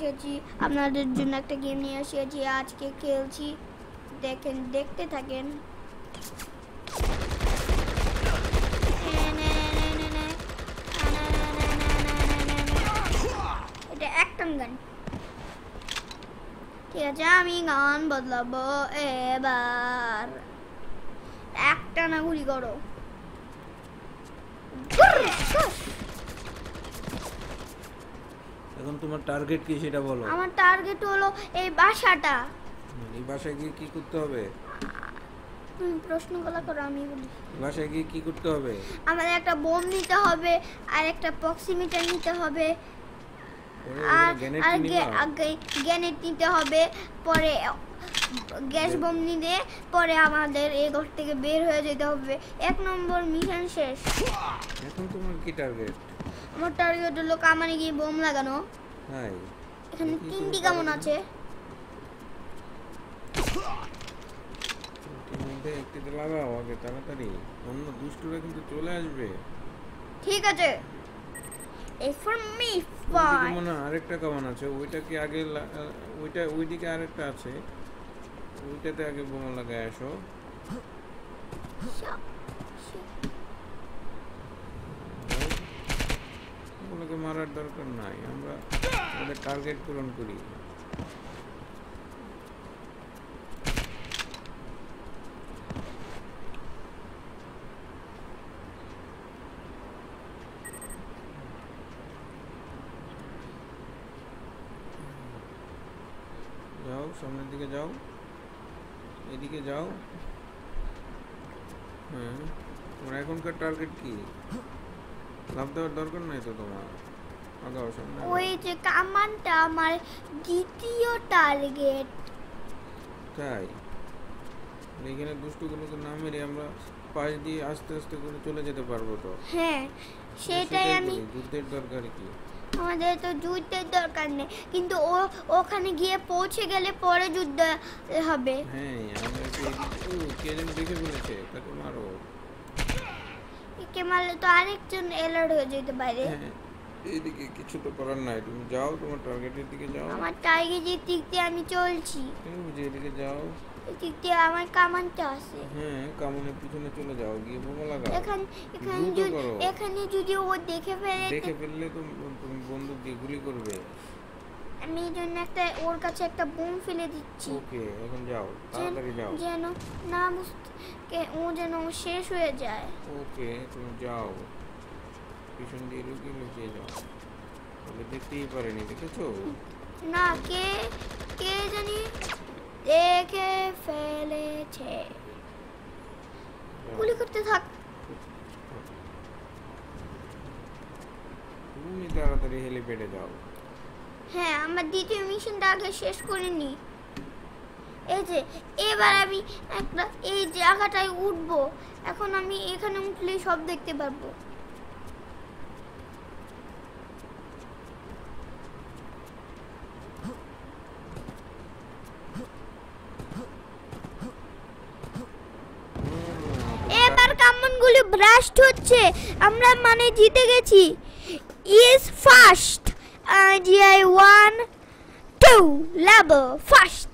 এসেছি। আপনাদের জন্য একটা গেম নিয়ে এসেছি। আজকে খেলছি। দেখেন, দেখতে থাকেন। এটা একটা গান। ঠিক আছে, আমি গান বদলাবো এবার। একটা না গুলি করো। এখন তোমার টার্গেট কি সেটা বলো। আমার টার্গেট হলো এই বাসাটা। এই বাসায় গিয়ে কি করতে হবে? তুমি প্রশ্নগুলো করো আমি বলি। বাসায় গিয়ে কি করতে হবে? আমাদের একটা বোম নিতে হবে আর একটা প্রক্সিমিটার নিতে হবে। আর আর গ্যানেট নিতে হবে পরে গ্যাস বম নিতে পরে আমাদের এই ঘর থেকে বের হয়ে যেতে হবে। এক নম্বর মিশন শেষ। এখন তোমার কি টার্গেট আমার টার্গেট হলো কামানে গিয়ে বোম লাগানো। হাই এখানে তিনটি কেমন আছে। মধ্যে একটিতে লাগাও আগে তাড়াতাড়ি। অন্য দুষ্টুরা কিন্তু চলে আসবে। ঠিক আছে। এই ফর মি মনে আরেকটা কামান আছে ওইটা কি আগে ওইটা ওইদিকে আরেকটা আছে? ওইটাতে আগে বোমা লাগায় আসো। ওগুলোকে মারার দরকার নাই, আমরা আমাদের টার্গেট পূরণ করি। যাও, সামনের দিকে যাও। এদিকে যাও। হ্যাঁ তোমার এখনকার টার্গেট কি? লাভ দেওয়ার দরকার নাই তো তোমার। আগাও সামনে ওই যে কামানটা আমার দ্বিতীয় টার্গেট তাই? এখানে দুষ্টুগুলোকে না মেরে আমরা পাশ দিয়ে আস্তে আস্তে করে চলে যেতে পারব তো। হ্যাঁ সেটাই আমি যুদ্ধের দরকার কি? আমাদের তো যুদ্ধের দরকার নেই। কিন্তু ও ওখানে গিয়ে পৌঁছে গেলে পরে যুদ্ধ হবে। হ্যাঁ এদিকে- দেখে তাকে মারো। একে মারলে তো আরেকজন অ্যালার্ট হয়ে যেতে পারে। হ্যাঁ এইদিকে কিছু তো করার নাই। তুমি যাও তোমার টার্গেটের দিকে যাও। আমার টার্গেটের দিক দিয়ে আমি চলছি। বুঝে এদিকে যাও। এই দিয়ে আমার কামানটা আছে। হ্যাঁ কামনের পিছনে চলে যাও গিয়ে বোমা লাগাও। এখানে এখানে যদি এখানে যদি ও দেখে ফেলে দেখে ফেললে তো বন্দুক দিয়ে গুলি করবে। আমি জন্য একটা ওর কাছে একটা বোম ফেলে দিচ্ছি। ওকে এখন যাও যেন- তাড়াতাড়ি যাও। যেন না কে- ও যেন শেষ হয়ে যায়। ওকে তুমি যাও। পিছন দিয়ে লুকিয়ে লুকিয়ে যাও। দেখতেই পারেনি দেখেছ? না কে কে জানি দেখে ফেলেছে। গুলি করতে থাক। তুমি তাড়াতাড়ি হেলিপ্যাডে যাও। হ্যাঁ আমার দ্বিতীয় মিশনটা আগে শেষ করে নি। এই যে এবার আমি একটা এই জায়গাটায় উঠবো। এখন আমি এখানে উঠলেই সব দেখতে পারব এবার কামনগুলি ব্রাস্ট হচ্ছে। আমরা মানে জিতে গেছি। Is first I want to love first